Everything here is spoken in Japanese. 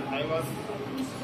ございます。